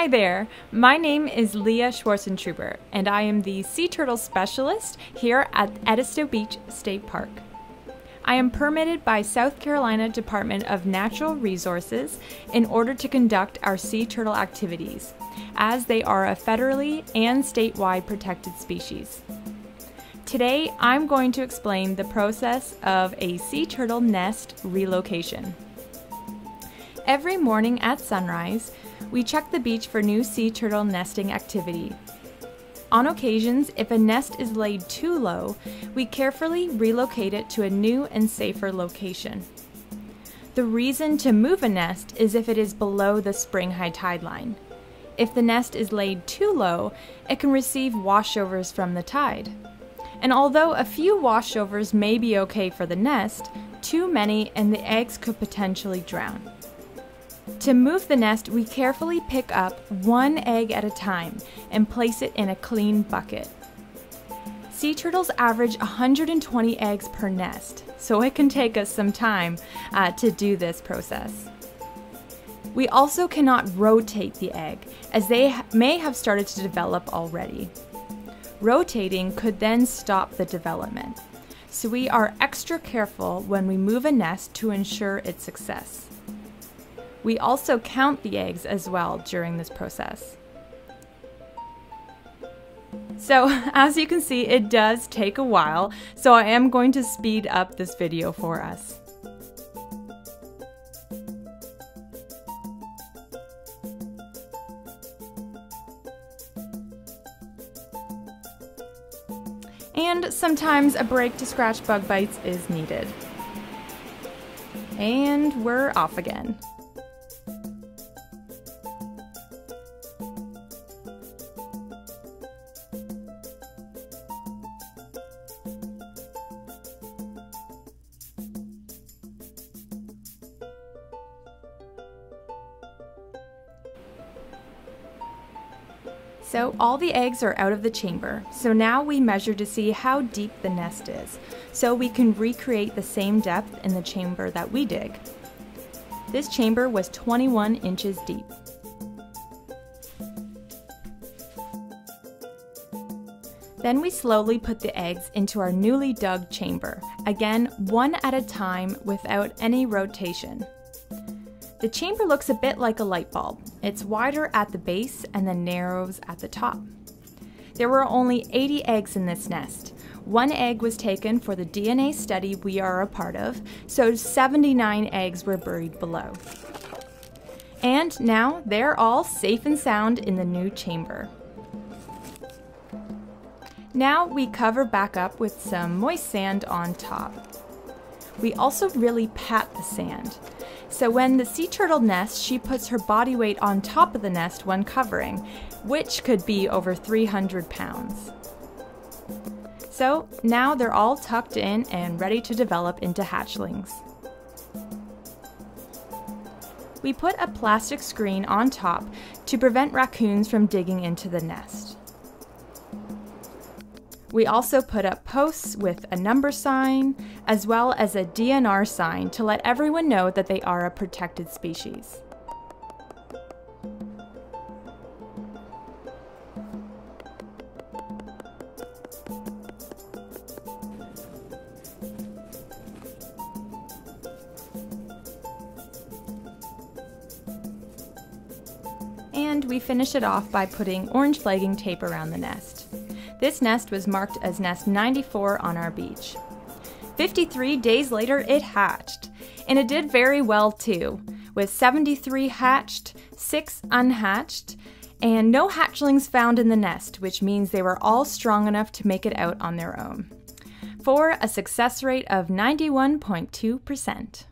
Hi there, my name is Leah Schwarzentruber, and I am the sea turtle specialist here at Edisto Beach State Park. I am permitted by South Carolina Department of Natural Resources in order to conduct our sea turtle activities, as they are a federally and statewide protected species. Today, I'm going to explain the process of a sea turtle nest relocation. Every morning at sunrise, we check the beach for new sea turtle nesting activity. On occasions, if a nest is laid too low, we carefully relocate it to a new and safer location. The reason to move a nest is if it is below the spring high tide line. If the nest is laid too low, it can receive washovers from the tide. And although a few washovers may be okay for the nest, too many and the eggs could potentially drown. To move the nest, we carefully pick up one egg at a time and place it in a clean bucket. Sea turtles average 120 eggs per nest, so it can take us some time uh, to do this process. We also cannot rotate the egg, as they may have started to develop already. Rotating could then stop the development, so we are extra careful when we move a nest to ensure its success. We also count the eggs as well during this process. So as you can see, it does take a while, so I am going to speed up this video for us. And sometimes a break to scratch bug bites is needed. And we're off again. So all the eggs are out of the chamber. So now we measure to see how deep the nest is, so we can recreate the same depth in the chamber that we dig. This chamber was 21 inches deep. Then we slowly put the eggs into our newly dug chamber, again one at a time without any rotation. The chamber looks a bit like a light bulb. It's wider at the base and then narrows at the top. There were only 80 eggs in this nest. One egg was taken for the DNA study we are a part of, so 79 eggs were buried below. And now they're all safe and sound in the new chamber. Now we cover back up with some moist sand on top. We also really pat the sand. So when the sea turtle nests, she puts her body weight on top of the nest when covering, which could be over 300 pounds. So now they're all tucked in and ready to develop into hatchlings. We put a plastic screen on top to prevent raccoons from digging into the nest. We also put up posts with a number sign, as well as a DNR sign to let everyone know that they are a protected species. And we finish it off by putting orange flagging tape around the nest. This nest was marked as nest 94 on our beach. 53 days later, it hatched. And it did very well too, with 73 hatched, 6 unhatched, and no hatchlings found in the nest, which means they were all strong enough to make it out on their own. For a success rate of 91.2%.